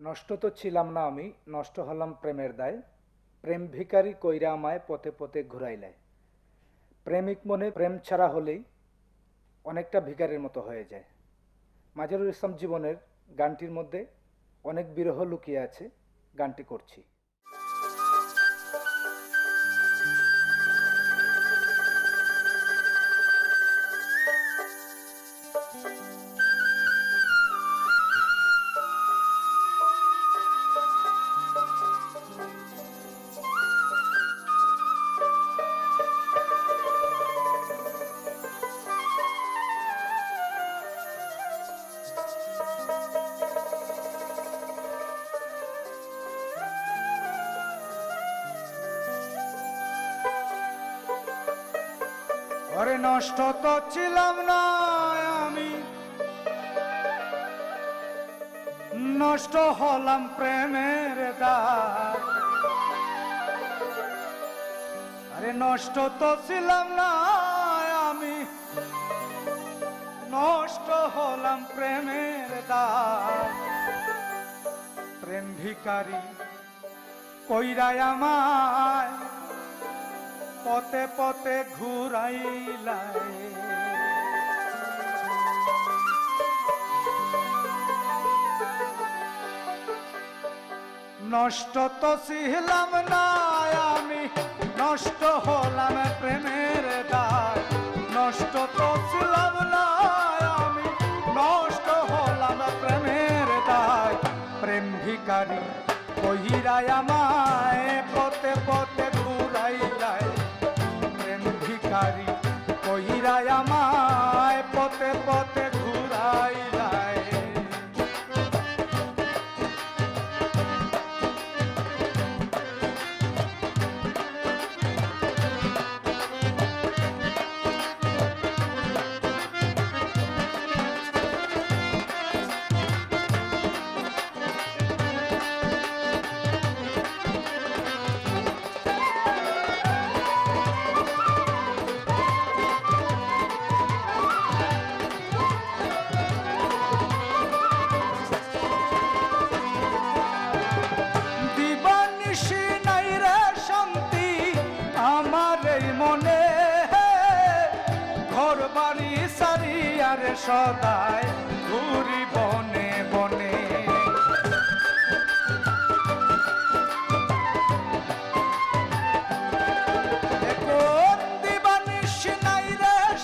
নষ্ট তো ছিলাম না আমি, নষ্ট হলাম প্রেমের দায়। প্রেম ভিকারী কইরা আমায় পথে পথে ঘুরাইলায় প্রেমিক মনে প্রেম ছাড়া হলেই অনেকটা ভিকারের মতো হয়ে যায়। মাজারুল ইসলাম জীবনের গানটির মধ্যে অনেক বিরহ লুকিয়ে আছে, গানটি করছি। ঘরে নষ্ট তো ছিলাম না আমি। নষ্ট হলাম প্রেমের দায় আরে নষ্ট তো ছিলাম না আমি। নষ্ট হলাম প্রেমের দায় প্রেম ভিকারি কইরাই আমায়। পথে পথে ঘুরাইলাই। নষ্ট তো ছিলাম না আমি, নষ্ট হলাম প্রেমের দায়। নষ্ট তো ছিলাম না আমি, নষ্ট হলাম প্রেমের দায়। প্রেম ভিকারি কহিরাই আমায় পথে পথে প্রেম ভিকারি কহিরাই আমায় পথে পথে সদায় ঘুরি বনে বনে।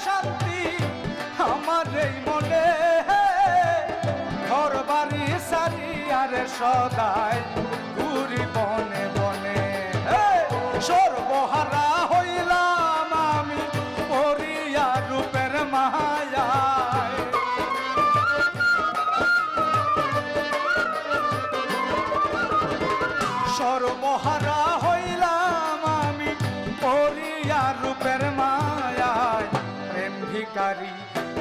শান্তি আমার মনে ঘর বাড়ি সদায় সর্বহারা হইলাম আমি পরিয়া রূপের মায়ায়। প্রেম ভিকারী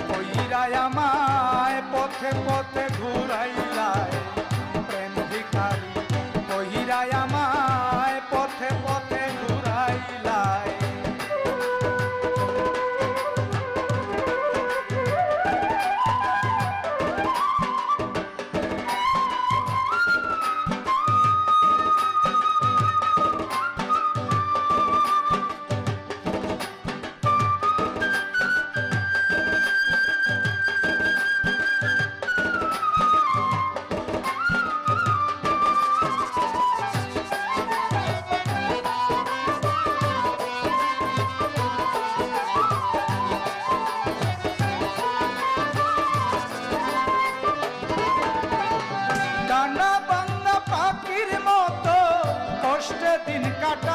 কইরাই আমায় পথে পথে ঘুরাইলায়। दिन काटा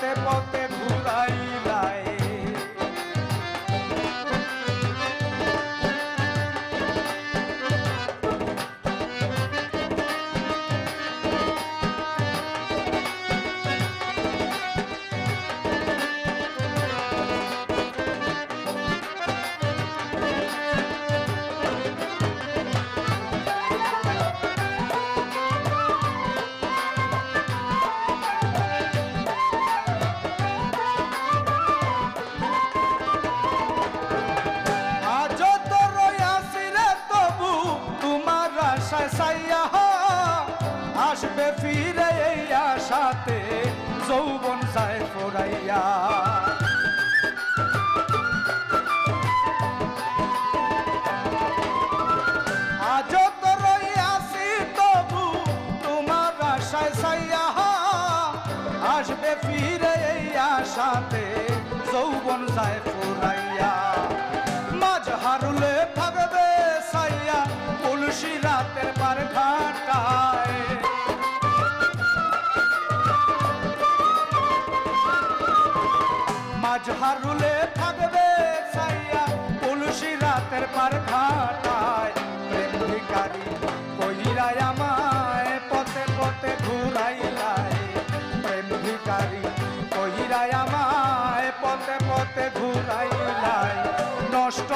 ਪੋਤੇ ਪੋਤੇ সাইয়া আসবে ফিরে এই আশাতে যৌবন যায় ফোরাইয়া। আসবে ফিরে এই আশাতে যৌবন যায় মাঝহারুলে থাকবে সাইয়া পুলুষি রাতের পার পথে পথে ঘুরাইলাই প্রেম ভিকারি পথে পথে নষ্ট